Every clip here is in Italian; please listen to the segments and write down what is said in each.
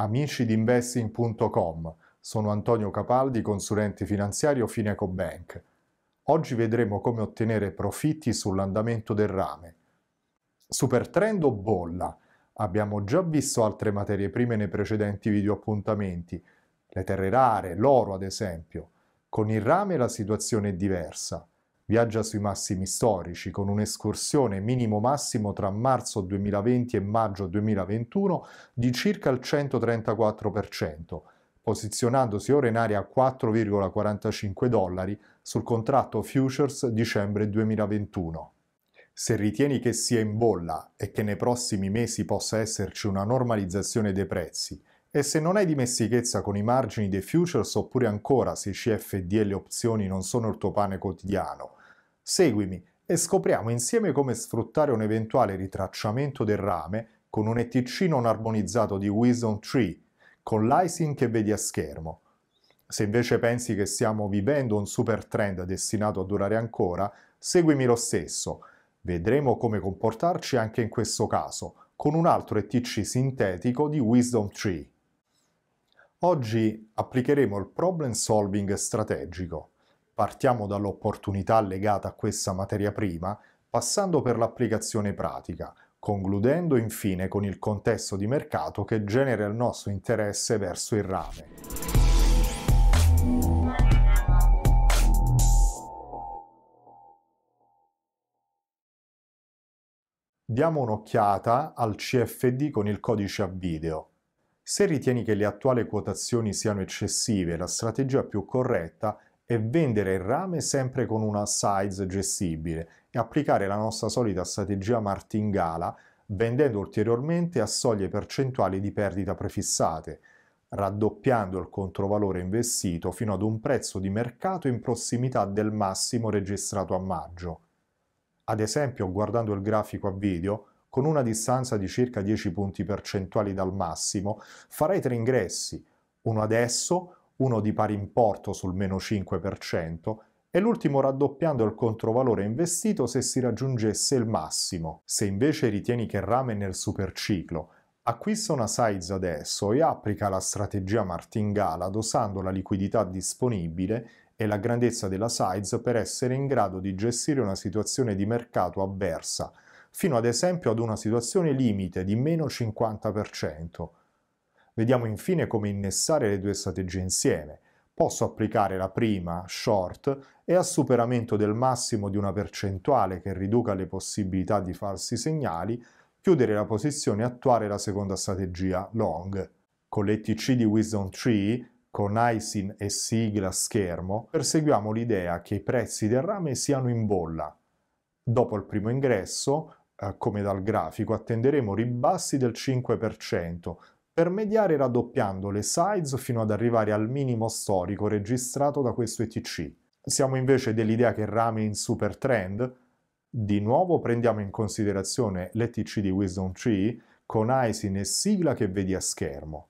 Amici di investing.com, sono Antonio Capaldi, consulente finanziario Fineco Bank. Oggi vedremo come ottenere profitti sull'andamento del rame. Supertrend o bolla? Abbiamo già visto altre materie prime nei precedenti video appuntamenti, le terre rare, l'oro ad esempio. Con il rame la situazione è diversa viaggia sui massimi storici con un'escursione minimo-massimo tra marzo 2020 e maggio 2021 di circa il 134%, posizionandosi ora in area 4,45 dollari sul contratto futures dicembre 2021. Se ritieni che sia in bolla e che nei prossimi mesi possa esserci una normalizzazione dei prezzi, e se non hai dimestichezza con i margini dei futures oppure ancora se i CFD e le opzioni non sono il tuo pane quotidiano, Seguimi e scopriamo insieme come sfruttare un eventuale ritracciamento del rame con un ETC non armonizzato di Wisdom Tree, con l'icing che vedi a schermo. Se invece pensi che stiamo vivendo un super trend destinato a durare ancora, seguimi lo stesso. Vedremo come comportarci anche in questo caso, con un altro ETC sintetico di Wisdom Tree. Oggi applicheremo il problem solving strategico. Partiamo dall'opportunità legata a questa materia prima, passando per l'applicazione pratica, concludendo infine con il contesto di mercato che genera il nostro interesse verso il rame. Diamo un'occhiata al CFD con il codice a video. Se ritieni che le attuali quotazioni siano eccessive, la strategia più corretta è vendere il rame sempre con una size gestibile e applicare la nostra solita strategia martingala vendendo ulteriormente a soglie percentuali di perdita prefissate, raddoppiando il controvalore investito fino ad un prezzo di mercato in prossimità del massimo registrato a maggio. Ad esempio, guardando il grafico a video, con una distanza di circa 10 punti percentuali dal massimo, farei tre ingressi, uno adesso, uno di pari importo sul meno 5% e l'ultimo raddoppiando il controvalore investito se si raggiungesse il massimo. Se invece ritieni che rame nel superciclo, acquista una size adesso e applica la strategia martingala dosando la liquidità disponibile e la grandezza della size per essere in grado di gestire una situazione di mercato avversa, fino ad esempio ad una situazione limite di meno 50%. Vediamo infine come innessare le due strategie insieme. Posso applicare la prima, short, e a superamento del massimo di una percentuale che riduca le possibilità di falsi segnali, chiudere la posizione e attuare la seconda strategia, long. Con l'ETC di Wisdom Tree, con ISIN e sigla schermo, perseguiamo l'idea che i prezzi del rame siano in bolla. Dopo il primo ingresso, eh, come dal grafico, attenderemo ribassi del 5%, per mediare raddoppiando le size fino ad arrivare al minimo storico registrato da questo ETC. Siamo invece dell'idea che rame in super trend, di nuovo prendiamo in considerazione l'ETC di Wisdom Tree con ISIN e sigla che vedi a schermo.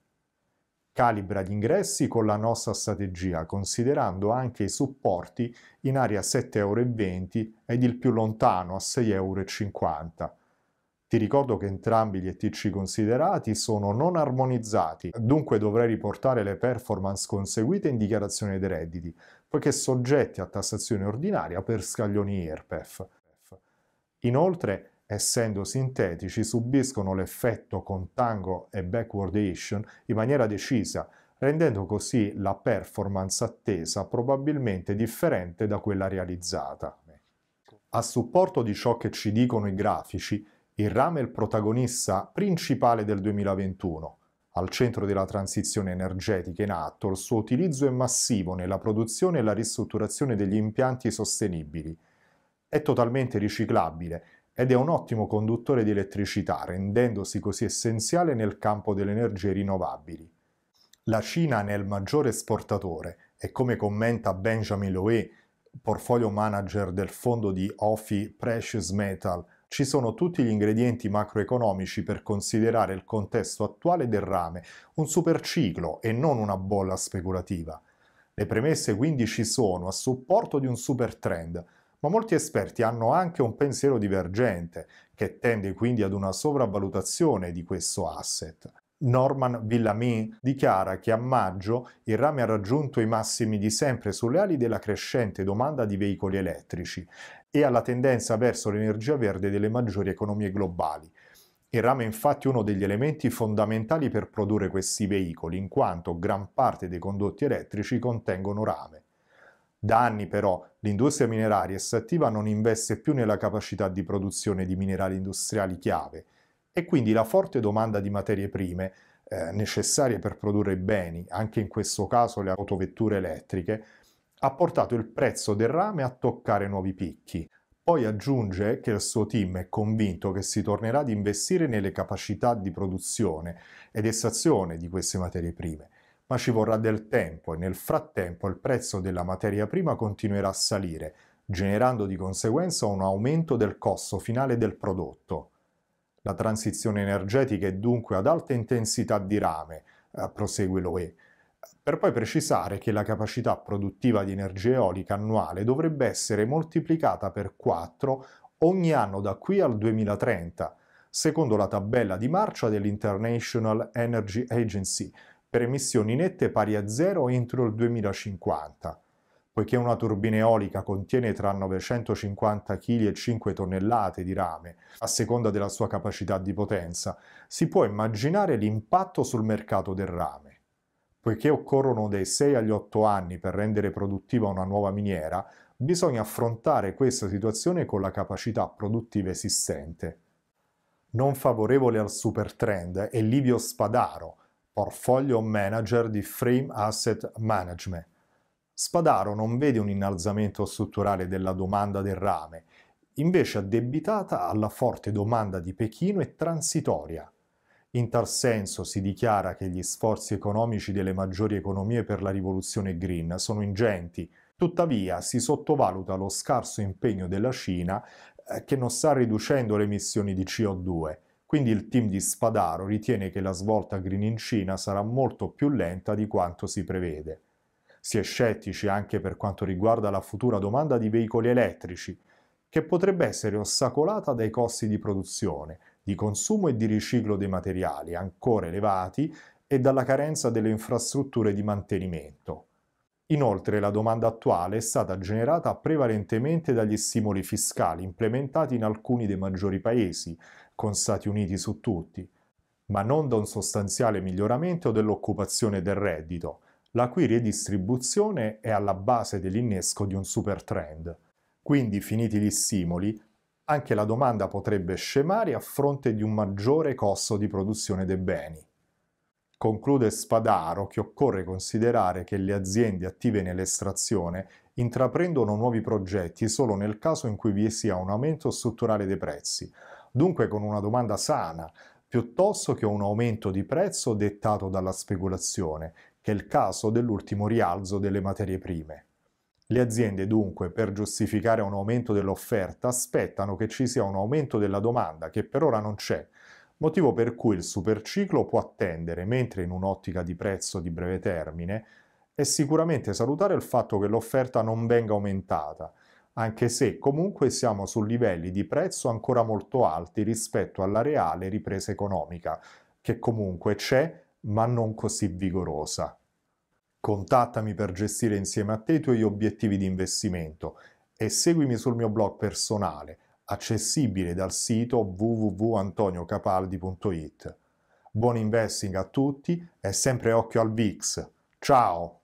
Calibra gli ingressi con la nostra strategia, considerando anche i supporti in area 7,20 euro ed il più lontano a 6,50 euro. Ti ricordo che entrambi gli ETC considerati sono non armonizzati, dunque dovrai riportare le performance conseguite in dichiarazione dei redditi, poiché soggetti a tassazione ordinaria per scaglioni IRPEF. Inoltre, essendo sintetici, subiscono l'effetto contango e backwardation in maniera decisa, rendendo così la performance attesa probabilmente differente da quella realizzata. A supporto di ciò che ci dicono i grafici, il rame è il protagonista principale del 2021. Al centro della transizione energetica in atto, il suo utilizzo è massivo nella produzione e la ristrutturazione degli impianti sostenibili. È totalmente riciclabile ed è un ottimo conduttore di elettricità, rendendosi così essenziale nel campo delle energie rinnovabili. La Cina ne è il maggiore esportatore e come commenta Benjamin Loé, portfolio manager del fondo di OFI Precious Metal, ci sono tutti gli ingredienti macroeconomici per considerare il contesto attuale del rame un superciclo e non una bolla speculativa. Le premesse quindi ci sono a supporto di un super trend, ma molti esperti hanno anche un pensiero divergente, che tende quindi ad una sopravvalutazione di questo asset. Norman Villamin dichiara che a maggio il rame ha raggiunto i massimi di sempre sulle ali della crescente domanda di veicoli elettrici e alla tendenza verso l'energia verde delle maggiori economie globali. Il rame è infatti uno degli elementi fondamentali per produrre questi veicoli, in quanto gran parte dei condotti elettrici contengono rame. Da anni però l'industria mineraria estrattiva non investe più nella capacità di produzione di minerali industriali chiave e quindi la forte domanda di materie prime eh, necessarie per produrre beni, anche in questo caso le autovetture elettriche, ha portato il prezzo del rame a toccare nuovi picchi, poi aggiunge che il suo team è convinto che si tornerà ad investire nelle capacità di produzione ed estrazione di queste materie prime, ma ci vorrà del tempo e nel frattempo il prezzo della materia prima continuerà a salire, generando di conseguenza un aumento del costo finale del prodotto. La transizione energetica è dunque ad alta intensità di rame, eh, prosegue l'OE, per poi precisare che la capacità produttiva di energia eolica annuale dovrebbe essere moltiplicata per 4 ogni anno da qui al 2030, secondo la tabella di marcia dell'International Energy Agency, per emissioni nette pari a zero entro il 2050. Poiché una turbina eolica contiene tra 950 kg e 5 tonnellate di rame, a seconda della sua capacità di potenza, si può immaginare l'impatto sul mercato del rame. Poiché occorrono dai 6 agli 8 anni per rendere produttiva una nuova miniera, bisogna affrontare questa situazione con la capacità produttiva esistente. Non favorevole al super trend è Livio Spadaro, portfolio manager di Frame Asset Management. Spadaro non vede un innalzamento strutturale della domanda del rame, invece addebitata alla forte domanda di Pechino e transitoria. In tal senso si dichiara che gli sforzi economici delle maggiori economie per la rivoluzione green sono ingenti, tuttavia si sottovaluta lo scarso impegno della Cina eh, che non sta riducendo le emissioni di CO2. Quindi il team di Spadaro ritiene che la svolta green in Cina sarà molto più lenta di quanto si prevede. Si è scettici anche per quanto riguarda la futura domanda di veicoli elettrici, che potrebbe essere ostacolata dai costi di produzione, di consumo e di riciclo dei materiali ancora elevati e dalla carenza delle infrastrutture di mantenimento. Inoltre la domanda attuale è stata generata prevalentemente dagli stimoli fiscali implementati in alcuni dei maggiori paesi, con Stati Uniti su tutti, ma non da un sostanziale miglioramento dell'occupazione del reddito, la cui redistribuzione è alla base dell'innesco di un super trend. Quindi, finiti gli stimoli, anche la domanda potrebbe scemare a fronte di un maggiore costo di produzione dei beni. Conclude Spadaro che occorre considerare che le aziende attive nell'estrazione intraprendono nuovi progetti solo nel caso in cui vi sia un aumento strutturale dei prezzi, dunque con una domanda sana, piuttosto che un aumento di prezzo dettato dalla speculazione, che è il caso dell'ultimo rialzo delle materie prime. Le aziende dunque, per giustificare un aumento dell'offerta, aspettano che ci sia un aumento della domanda, che per ora non c'è, motivo per cui il superciclo può attendere, mentre in un'ottica di prezzo di breve termine è sicuramente salutare il fatto che l'offerta non venga aumentata, anche se comunque siamo su livelli di prezzo ancora molto alti rispetto alla reale ripresa economica, che comunque c'è, ma non così vigorosa. Contattami per gestire insieme a te i tuoi obiettivi di investimento e seguimi sul mio blog personale, accessibile dal sito www.antoniocapaldi.it. Buon investing a tutti e sempre occhio al VIX. Ciao!